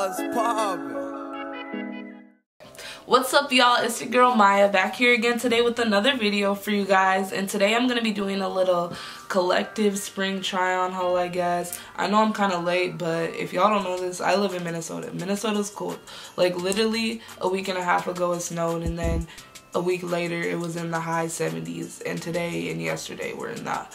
What's poppin'? What's up y'all, it's your girl Maya back here again today with another video for you guys and today I'm going to be doing a little collective spring try on haul I guess. I know I'm kind of late but if y'all don't know this, I live in Minnesota. Minnesota's cold. Like literally a week and a half ago it snowed and then a week later it was in the high 70s and today and yesterday we're in the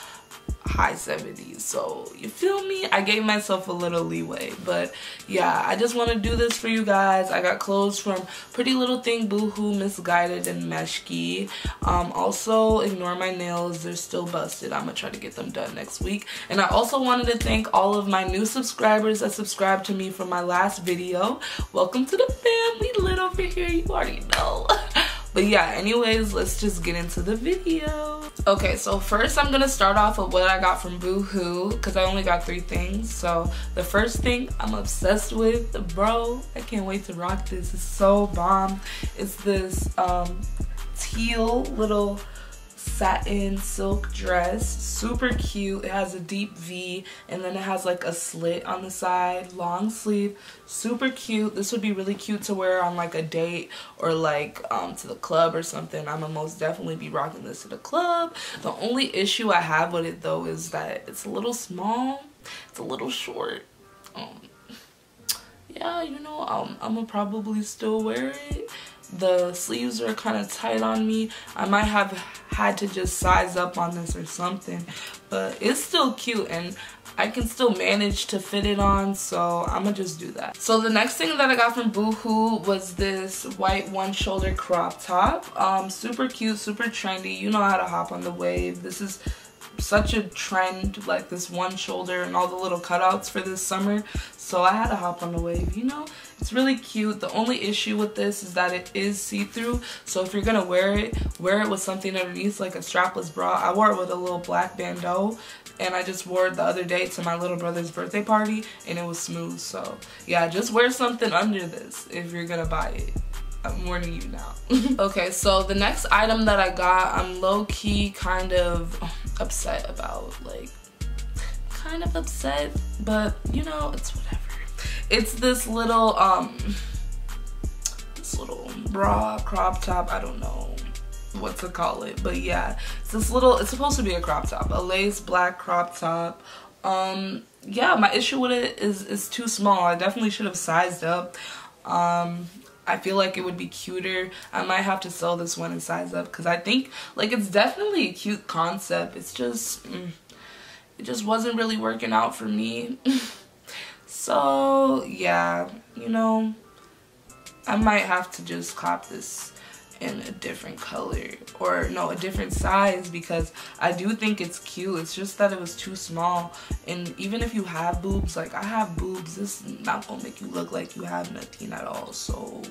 high 70s so you feel me? I gave myself a little leeway but yeah i just want to do this for you guys. I got clothes from pretty little thing boohoo Missguided and meshki. Um, also ignore my nails they're still busted. I'm gonna try to get them done next week. And i also wanted to thank all of my new subscribers that subscribed to me from my last video. Welcome to the family lit over here. You already know But yeah, anyways, let's just get into the video. Okay, so first I'm gonna start off with what I got from Boohoo because I only got three things. So the first thing I'm obsessed with, bro, I can't wait to rock this. It's so bomb. It's this um, teal little satin silk dress. Super cute. It has a deep v and then it has like a slit on the side. Long sleeve. Super cute. This would be really cute to wear on like a date or like um to the club or something. I'm gonna most definitely be rocking this to the club. The only issue i have with it though is that it's a little small. It's a little short. Um yeah you know um, i'm gonna probably still wear it. The sleeves are kind of tight on me. I might have had to just size up on this or something but it's still cute and I can still manage to fit it on so I'm gonna just do that. So the next thing that I got from Boohoo was this white one shoulder crop top. Um, super cute, super trendy. You know how to hop on the wave. This is such a trend like this one shoulder and all the little cutouts for this summer. So I had to hop on the wave you know? It's really cute. The only issue with this is that it is see-through. So if you're gonna wear it wear it with something underneath like a strapless bra. I wore it with a little black bandeau and I just wore it the other day to my little brother's birthday party and it was smooth. So yeah just wear something under this if you're gonna buy it I'm warning you now. okay, so the next item that I got, I'm low-key kind of upset about. Like, kind of upset, but you know, it's whatever. It's this little, um, this little bra crop top. I don't know what to call it, but yeah, it's this little, it's supposed to be a crop top, a lace black crop top. Um, yeah, my issue with it is, is too small. I definitely should have sized up. Um, I feel like it would be cuter. I might have to sell this one and size up because I think like it's definitely a cute concept. It's just, mm, it just wasn't really working out for me. so yeah, you know, I might have to just cop this in a different color or no a different size because I do think it's cute. It's just that it was too small. And even if you have boobs like I have boobs this is not gonna make you look like you have nothing at all. So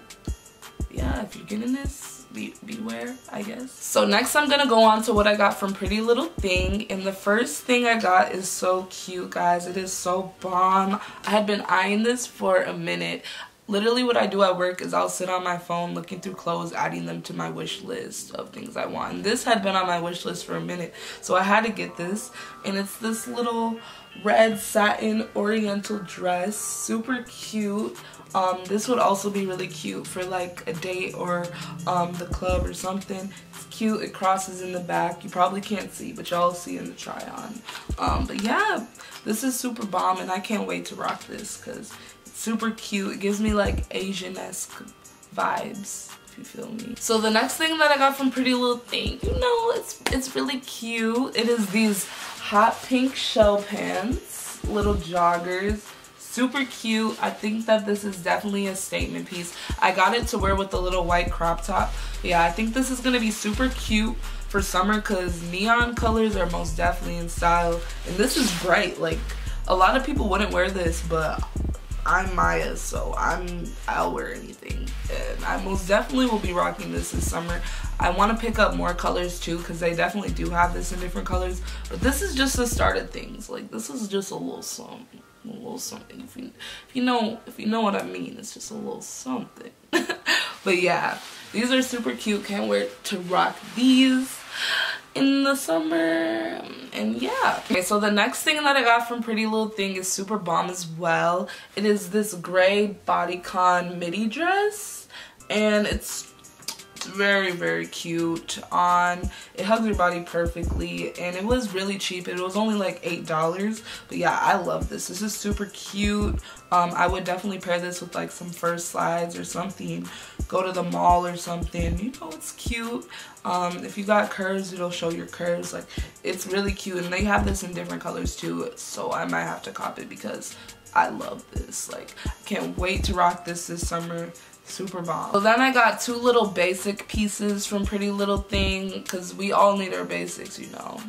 yeah if you're getting this be beware I guess. So next I'm gonna go on to what I got from Pretty Little Thing. And the first thing I got is so cute guys. It is so bomb. I had been eyeing this for a minute literally what I do at work is I'll sit on my phone looking through clothes, adding them to my wish list of things I want. And this had been on my wish list for a minute, so I had to get this. And it's this little red satin oriental dress, super cute. Um, this would also be really cute for like a date or um, the club or something. It's cute, it crosses in the back. You probably can't see, but y'all see in the try on. Um, but yeah, this is super bomb and I can't wait to rock this because super cute. It gives me like Asian-esque vibes if you feel me. So the next thing that I got from Pretty Little Thing, you know, it's it's really cute. It is these hot pink shell pants, little joggers. Super cute. I think that this is definitely a statement piece. I got it to wear with the little white crop top. Yeah, I think this is going to be super cute for summer because neon colors are most definitely in style. And this is bright. Like, a lot of people wouldn't wear this, but I'm Maya, so I'm I'll wear anything, and I most definitely will be rocking this this summer. I want to pick up more colors too, because they definitely do have this in different colors. But this is just the start of things. Like this is just a little something, a little something. If you if you know if you know what I mean, it's just a little something. but yeah, these are super cute. Can't wait to rock these. In the summer and yeah. Okay so the next thing that i got from pretty little thing is super bomb as well. It is this gray bodycon midi dress and it's very very cute on it hugs your body perfectly and it was really cheap. It was only like eight dollars but yeah i love this. This is super cute. Um i would definitely pair this with like some first slides or something go to the mall or something. You know it's cute. Um if you got curves it'll show your curves. Like it's really cute and they have this in different colors too so i might have to cop it because I love this. Like, I can't wait to rock this this summer super bomb. So then I got two little basic pieces from Pretty Little Thing because we all need our basics, you know.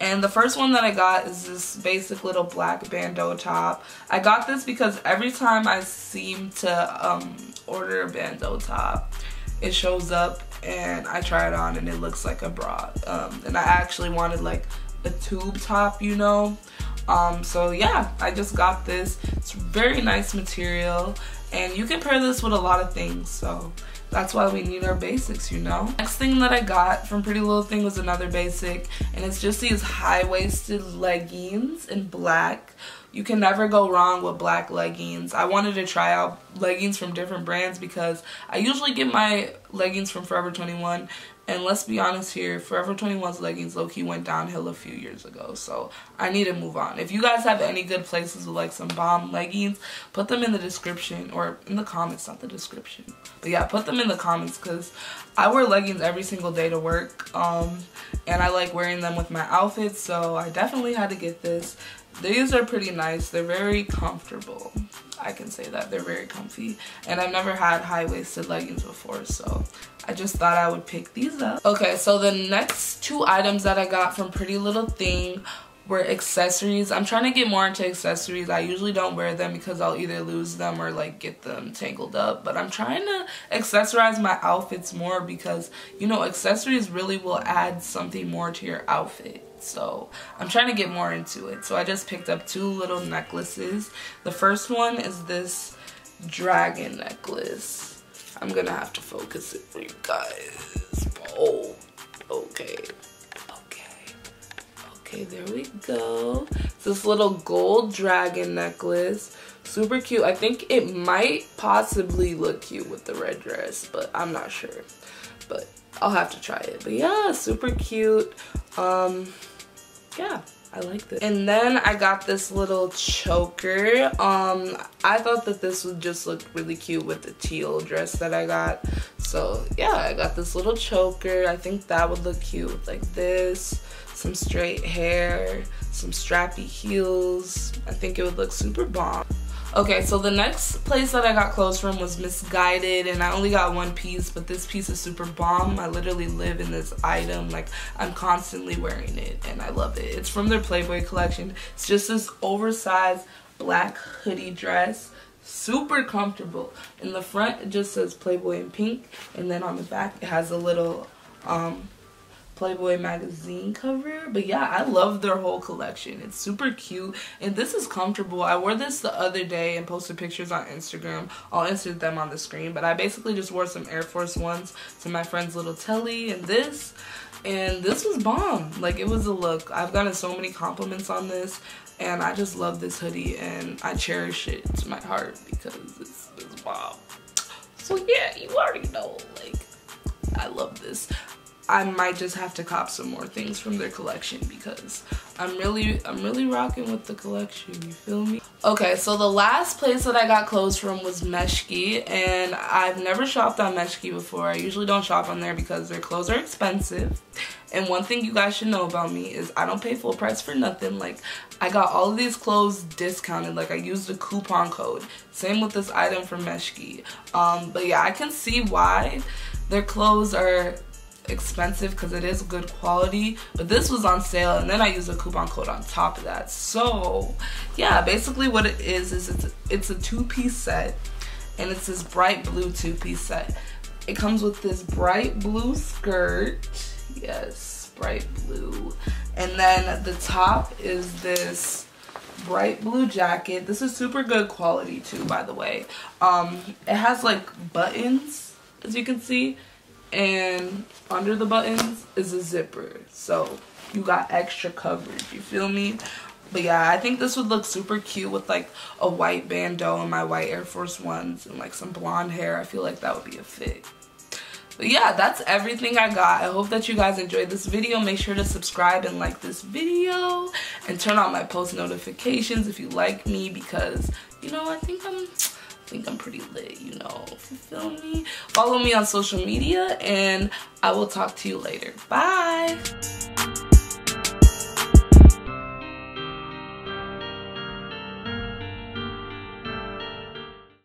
And the first one that I got is this basic little black bandeau top. I got this because every time I seem to um, order a bandeau top, it shows up and I try it on and it looks like a bra. Um, and I actually wanted like a tube top, you know. Um, so yeah, I just got this. It's very nice material and you can pair this with a lot of things so that's why we need our basics you know? Next thing that i got from pretty little thing was another basic and it's just these high-waisted leggings in black you can never go wrong with black leggings i wanted to try out leggings from different brands because i usually get my leggings from forever 21 and let's be honest here, Forever 21's leggings low-key went downhill a few years ago. So I need to move on. If you guys have any good places with like some bomb leggings, put them in the description or in the comments, not the description. But yeah, put them in the comments because I wear leggings every single day to work. Um, and I like wearing them with my outfits. So I definitely had to get this. These are pretty nice. They're very comfortable. I can say that. They're very comfy. And I've never had high-waisted leggings before, so I just thought I would pick these up. Okay, so the next two items that I got from Pretty Little Thing were accessories. I'm trying to get more into accessories. I usually don't wear them because I'll either lose them or like get them tangled up. But I'm trying to accessorize my outfits more because, you know, accessories really will add something more to your outfit. So I'm trying to get more into it. So I just picked up two little necklaces. The first one is this dragon necklace. I'm gonna have to focus it for you guys. Oh, okay. Okay. Okay, there we go. It's this little gold dragon necklace. Super cute. I think it might possibly look cute with the red dress, but I'm not sure. But I'll have to try it. But yeah, super cute. Um, yeah. I like this. And then I got this little choker. Um, I thought that this would just look really cute with the teal dress that I got. So yeah, I got this little choker. I think that would look cute with like this, some straight hair, some strappy heels. I think it would look super bomb. Okay, so the next place that I got clothes from was Missguided, and I only got one piece, but this piece is super bomb. I literally live in this item. Like, I'm constantly wearing it, and I love it. It's from their Playboy collection. It's just this oversized black hoodie dress. Super comfortable. In the front, it just says Playboy in pink, and then on the back, it has a little um, Playboy magazine cover. But yeah, I love their whole collection. It's super cute and this is comfortable. I wore this the other day and posted pictures on Instagram. I'll insert them on the screen. But I basically just wore some Air Force Ones to my friend's little telly and this. And this was bomb. Like it was a look. I've gotten so many compliments on this and I just love this hoodie and I cherish it to my heart because it's, it's bomb. So yeah, you already know, like, I love this. I might just have to cop some more things from their collection because I'm really I'm really rocking with the collection, you feel me? Okay, so the last place that I got clothes from was Meshki and I've never shopped on Meshki before. I usually don't shop on there because their clothes are expensive. And one thing you guys should know about me is I don't pay full price for nothing. Like I got all of these clothes discounted. Like I used a coupon code. Same with this item from Meshki. Um, but yeah, I can see why their clothes are expensive because it is good quality but this was on sale and then I used a coupon code on top of that. So yeah basically what it is is it's, it's a two-piece set and it's this bright blue two-piece set. It comes with this bright blue skirt. Yes bright blue. And then the top is this bright blue jacket. This is super good quality too by the way. Um it has like buttons as you can see and under the buttons is a zipper. So you got extra coverage, you feel me? But yeah, I think this would look super cute with like a white bandeau and my white Air Force Ones and like some blonde hair. I feel like that would be a fit. But yeah, that's everything I got. I hope that you guys enjoyed this video. Make sure to subscribe and like this video and turn on my post notifications if you like me because, you know, I think I'm think I'm pretty lit, you know, you feel me. Follow me on social media and I will talk to you later. Bye.